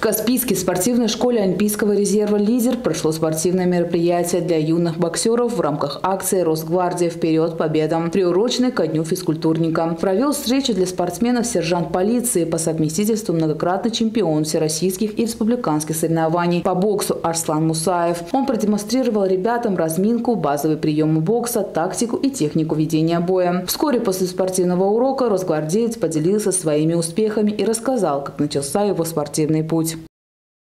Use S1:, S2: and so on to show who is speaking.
S1: В Каспийской спортивной школе Олимпийского резерва «Лидер» прошло спортивное мероприятие для юных боксеров в рамках акции «Росгвардия. Вперед! победам». приуроченной ко дню физкультурника. Провел встречу для спортсменов сержант полиции по совместительству многократный чемпион всероссийских и республиканских соревнований по боксу Арслан Мусаев. Он продемонстрировал ребятам разминку, базовые приемы бокса, тактику и технику ведения боя. Вскоре после спортивного урока росгвардеец поделился своими успехами и рассказал, как начался его спортивный путь.